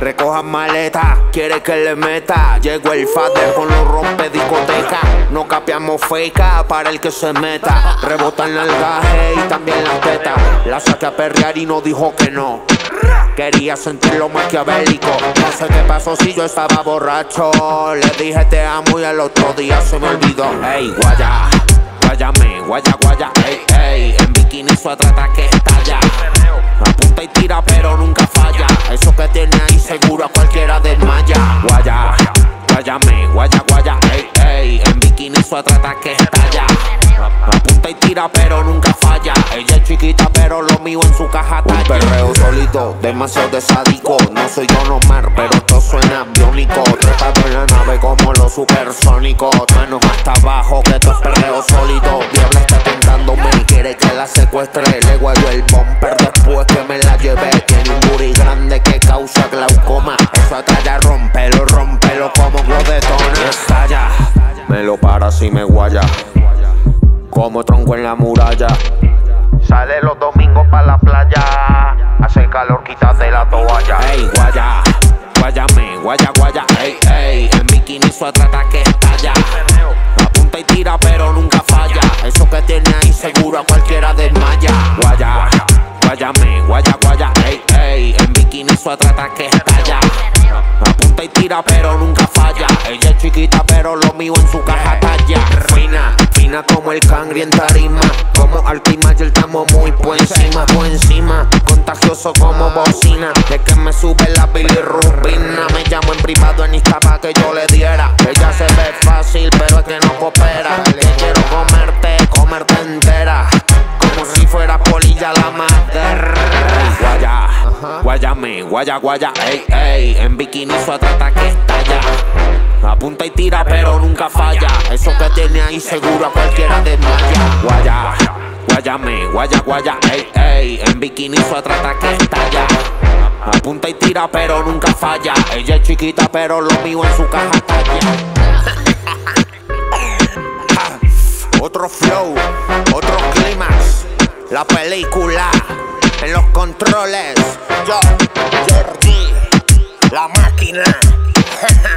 recojan maleta, quiere que le meta. Llegó el fader con los rompe discoteca. No capiamos feca para el que se meta. Rebota en el gaje y también la teta. La saqué a perrear y no dijo que no. Quería sentirlo maquiavélico. No sé qué pasó si yo estaba borracho. Le dije te amo y el otro día se me olvidó. Ey, guaya, guayame, guaya, guaya, ey, ey. En bikini su trata que estalla. Apunta y tira, pero nunca falla. Su que estalla. Apunta y tira, pero nunca falla. Ella es chiquita, pero lo mío en su caja talla. Un perreo solito, demasiado de sádico. No soy Don Omar, pero esto suena biónico. Trepado en la nave como los supersónicos. Manos hasta abajo, que esto es perreo sólido. Diabla está tentándome y quiere que la secuestre. Para si me guaya como tronco en la muralla. Sale los domingos para la playa. Hace calor, quítate la toalla. Ey, guaya, guayame, guaya, guaya, ey, ey. En bikini su trata que estalla. Apunta y tira, pero nunca falla. Eso que tiene ahí seguro a cualquiera desmaya. Guaya, guayame, guaya, guaya, ey, ey. En bikini su trata que estalla. Apunta y tira, pero nunca falla. Cangri en tarima. Como Altimayer estamos muy por encima, por encima. Contagioso como bocina. De que me sube la bilirrubina. Me llamo en privado en Insta pa' que yo le diera. Ella se ve fácil, pero es que no coopera. Que quiero comerte, comerte entera. Como si fuera polilla la madre. Guaya, guayame, guaya, guaya, ey, ey. En bikini su trata que estalla. Apunta y tira, pero nunca falla. Eso que tiene ahí seguro a cualquiera desmaya. Guaya, guayame, guaya, guaya, ey, ey. En bikini su trata que estalla. Apunta y tira, pero nunca falla. Ella es chiquita, pero lo mío en su caja talla. Otro flow, otro clímax. La película en los controles. Yo, Georgie, la máquina.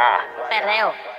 nunca falla. Eso que tiene ahí seguro